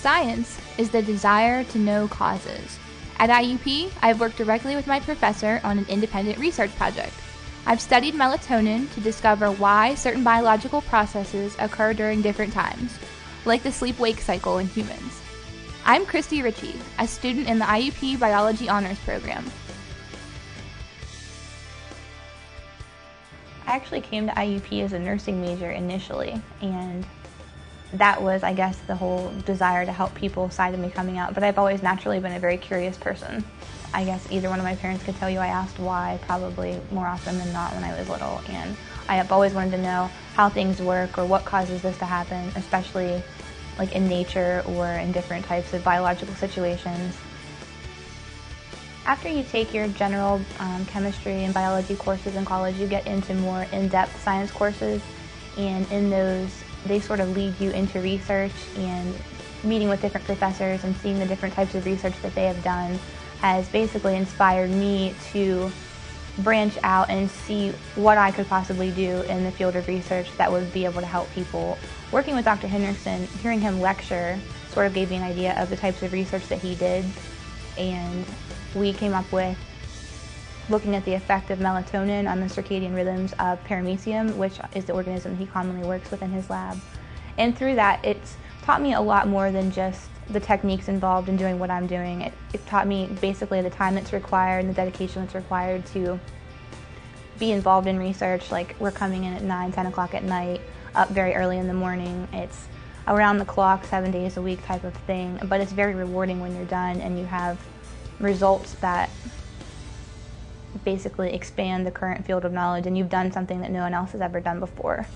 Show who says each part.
Speaker 1: Science is the desire to know causes. At IUP, I've worked directly with my professor on an independent research project. I've studied melatonin to discover why certain biological processes occur during different times, like the sleep wake cycle in humans. I'm Christie Ritchey, a student in the IUP Biology Honors Program. I actually came to IUP as a nursing major initially, and that was, I guess, the whole desire to help people side of me coming out. But I've always naturally been a very curious person. I guess either one of my parents could tell you I asked why probably more often than not when I was little. And I have always wanted to know how things work or what causes this to happen, especially like in nature or in different types of biological situations. After you take your general um, chemistry and biology courses in college, you get into more in-depth science courses. And in those, they sort of lead you into research and meeting with different professors and seeing the different types of research that they have done has basically inspired me to branch out and see what I could possibly do in the field of research that would be able to help people. Working with Dr. Henderson, hearing him lecture sort of gave me an idea of the types of research that he did and we came up with looking at the effect of melatonin on the circadian rhythms of paramecium, which is the organism he commonly works with in his lab. And through that, it's taught me a lot more than just the techniques involved in doing what I'm doing. It, it taught me basically the time that's required and the dedication that's required to be involved in research. Like we're coming in at 9, 10 o'clock at night, up very early in the morning. It's around the clock, seven days a week type of thing. But it's very rewarding when you're done and you have results that basically expand the current field of knowledge and you've done something that no one else has ever done before.